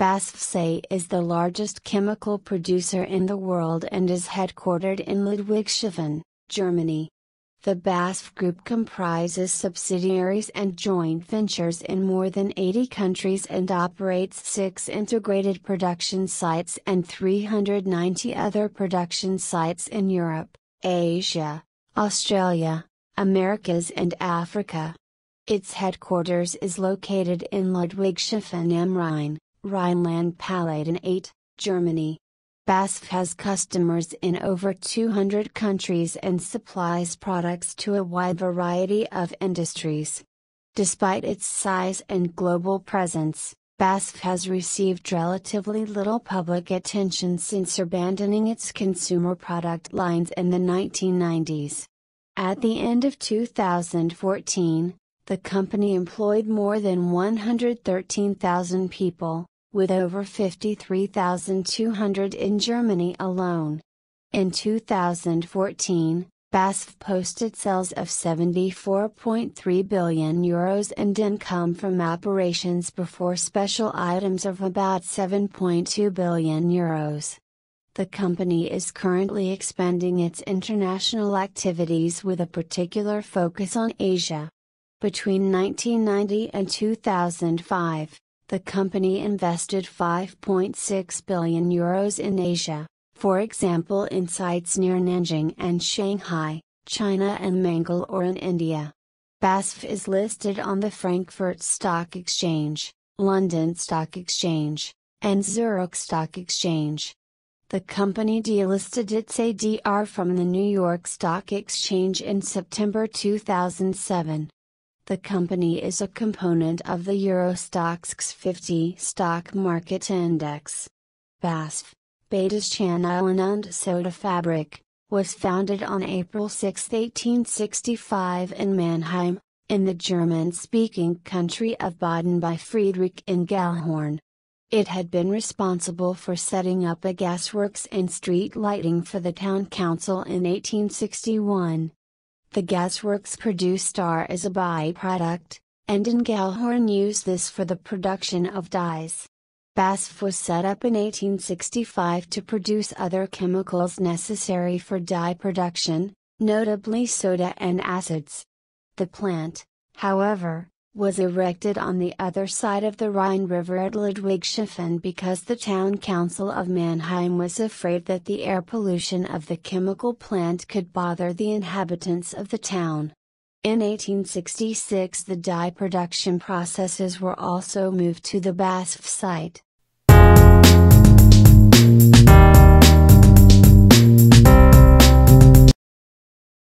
BASF is the largest chemical producer in the world and is headquartered in Ludwigshafen, Germany. The BASF Group comprises subsidiaries and joint ventures in more than 80 countries and operates six integrated production sites and 390 other production sites in Europe, Asia, Australia, Americas, and Africa. Its headquarters is located in Ludwigshafen am Rhein. Rhineland-Palatinate 8, Germany. BASF has customers in over 200 countries and supplies products to a wide variety of industries. Despite its size and global presence, BASF has received relatively little public attention since abandoning its consumer product lines in the 1990s. At the end of 2014, the company employed more than 113,000 people, with over 53,200 in Germany alone. In 2014, BASF posted sales of 74.3 billion euros and income from operations before special items of about 7.2 billion euros. The company is currently expanding its international activities with a particular focus on Asia. Between 1990 and 2005, the company invested 5.6 billion euros in Asia, for example in sites near Nanjing and Shanghai, China and Mangalore in India. BASF is listed on the Frankfurt Stock Exchange, London Stock Exchange, and Zurich Stock Exchange. The company delisted its ADR from the New York Stock Exchange in September 2007. The company is a component of the Euro Stoxx 50 stock market index. BASF, Badische Anilin und Soda Fabrik, was founded on April 6, 1865 in Mannheim, in the German-speaking country of Baden by Friedrich Engelhorn. It had been responsible for setting up a gasworks and street lighting for the town council in 1861. The gasworks produce tar as a byproduct, and in Engelhorn used this for the production of dyes. BASF was set up in 1865 to produce other chemicals necessary for dye production, notably soda and acids. The plant, however, was erected on the other side of the Rhine River at Ludwigshafen because the town council of Mannheim was afraid that the air pollution of the chemical plant could bother the inhabitants of the town. In 1866 the dye production processes were also moved to the BASF site.